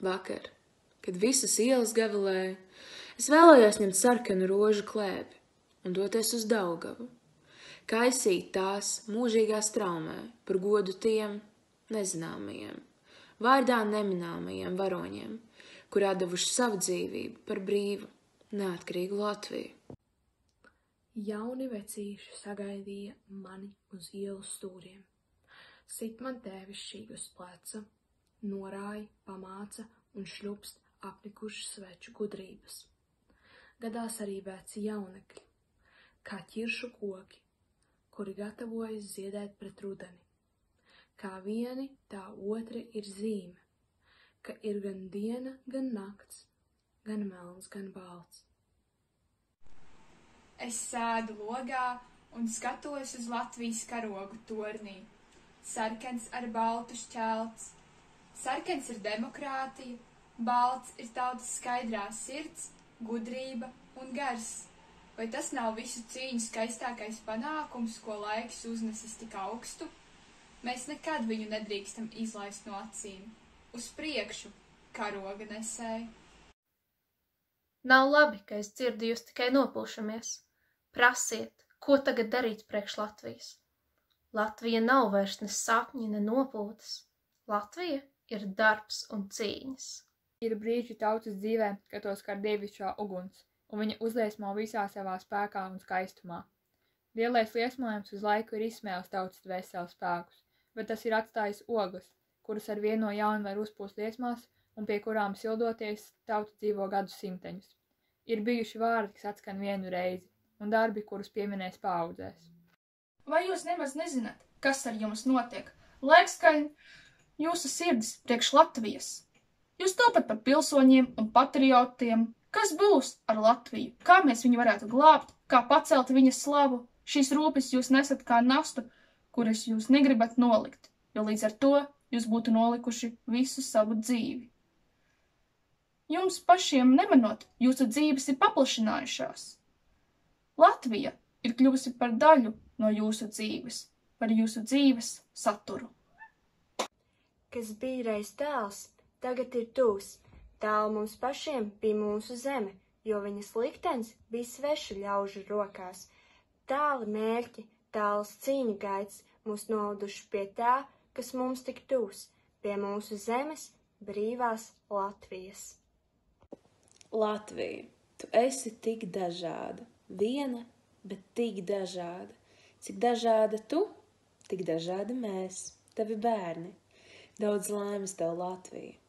Vakar, kad visas ielas gavilēja, es vēlējos ņemt sarkanu rožu klēpi un doties uz Daugavu, kaisīt tās mūžīgā straumē par godu tiem nezināmajiem, vārdā neminēmajiem varoņiem, kur atdevuši savu dzīvību par brīvu, neatkarīgu Latviju. Jauni vecīši sagaidīja mani uz ielas stūriem. Sit man tēvišķīgi uz pleca, norāja, pamāca un šļupst apnikuši sveču gudrības. Gadās arī veci jaunekļi, kā ķiršu koki, kuri gatavojas ziedēt pret rudeni. Kā vieni, tā otri ir zīme, ka ir gan diena, gan nakts, gan melns, gan balts. Es sēdu logā un skatos uz Latvijas karogu tornī. Sarkans ar baltu šķelts. Sarkans ir demokrātija, balts ir tautas skaidrā sirds, gudrība un gars. Vai tas nav visu cīņu skaistākais panākums, ko laiks uznesis tik augstu? Mēs nekad viņu nedrīkstam izlaist no acīm. Uz priekšu, karoga nesēji. Nav labi, ka es dzirdu jūs tikai nopulšamies. Prasiet, ko tagad darīt priekš Latvijas. Latvija nav vairs ne sapņi, ne nopūtas. Latvija ir darbs un cīņas. Ir brīži tautas dzīvē, kad tos skar dievišķā uguns, un viņa uzliesmo visā savā spēkā un skaistumā. Lielais liesmojums uz laiku ir izsmēlis tautas dvēseles spēkus, bet tas ir atstājis ogas, kuras ar vienu no jaunu var uzpūst liesmās, un pie kurām sildoties tauta dzīvo gadu simteņus. Ir bijuši vārdi, kas atskan vienu reizi, un darbi, kurus pieminēs paudzēs. Vai jūs nemaz nezināt, kas ar jums notiek? Laiks, ka jūsu sirds priekš Latvijas. Jūs topat par pilsoņiem un patriotiem. Kas būs ar Latviju? Kā mēs viņu varētu glābt? Kā pacelt viņas slavu? Šīs rūpes jūs nesat kā nastu, kuras jūs negribat nolikt, jo līdz ar to jūs būtu nolikuši visu savu dzīvi. Jums pašiem nemanot, jūsu dzīves ir paplašinājušās. Latvija ir kļuvusi par daļu no jūsu dzīves, par jūsu dzīves saturu. Kas bija reiz tāls, tagad ir tūs. Tālu mums pašiem bija mūsu zeme, jo viņas liktenis bija svešu ļaužu rokās. Tāli mērķi, tāls cīņu gaids mūs noveduši pie tā, kas mums tik tūs, pie mūsu zemes brīvās Latvijas. Latvija, tu esi tik dažāda, viena, bet tik dažāda. Cik dažāda tu, tik dažādi mēs, tavi bērni. Daudz laimes tev, Latvija!